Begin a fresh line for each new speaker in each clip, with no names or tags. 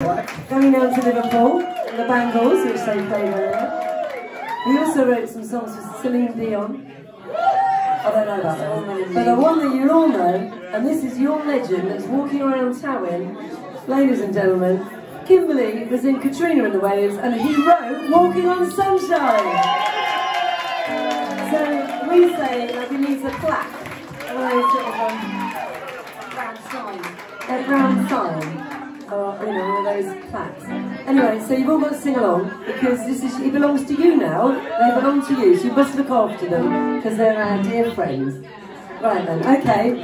Going down to Liverpool, the Bangles, which they played earlier. We also wrote some songs for Celine Dion. I don't know about that. But the one that you all know, and this is your legend that's walking around Tywyn, ladies and gentlemen, Kimberley was in Katrina and the Waves, and he wrote Walking on Sunshine. So we say that he needs a plaque, um,
Round sign.
a brown sign, or you know, of those plaques. Anyway, so you've all got to sing along because this is it belongs to you now. They belong to you, so you must look after them because they're our dear friends. Right then, okay.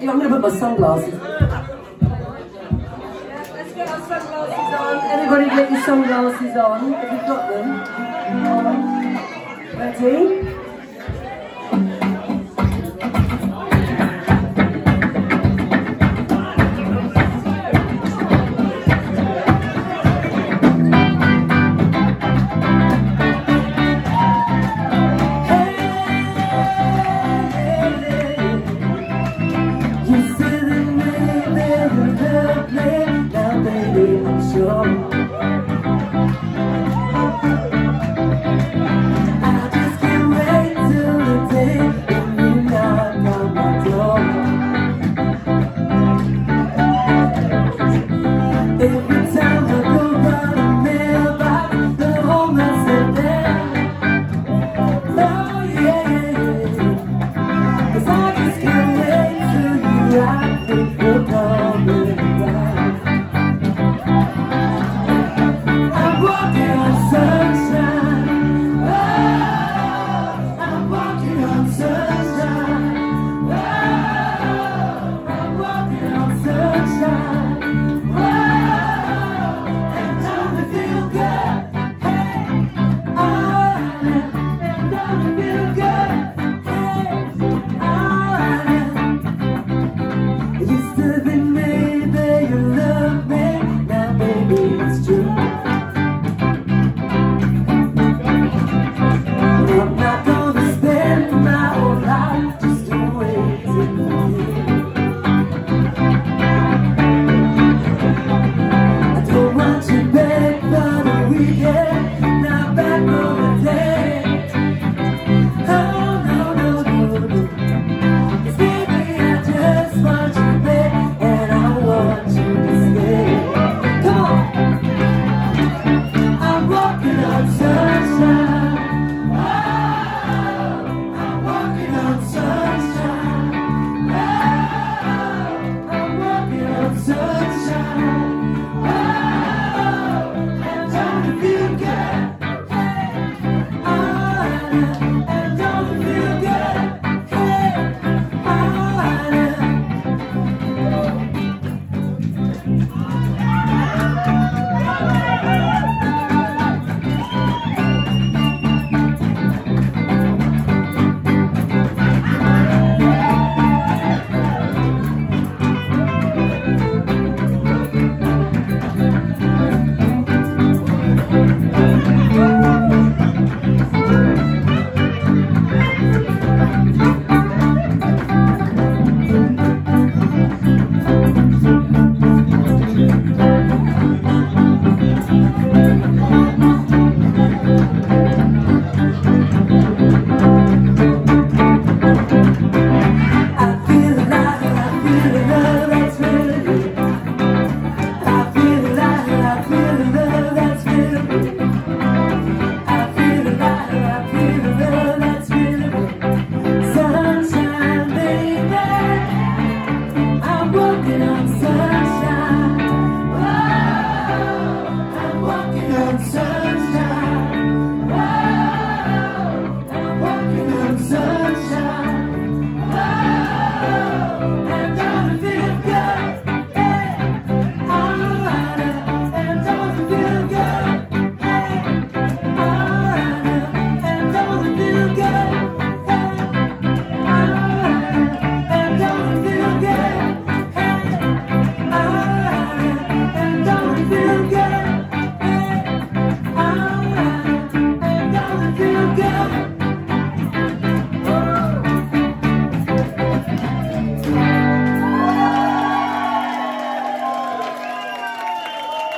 Yeah, I'm going to put my sunglasses. Let's get our sunglasses on. Everybody get your sunglasses on if you've got them. Ready?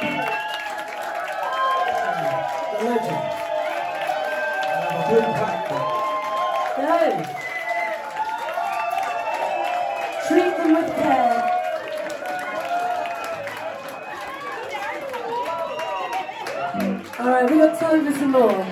The legend. I'm a treat them with care. All right, we've got time for some more.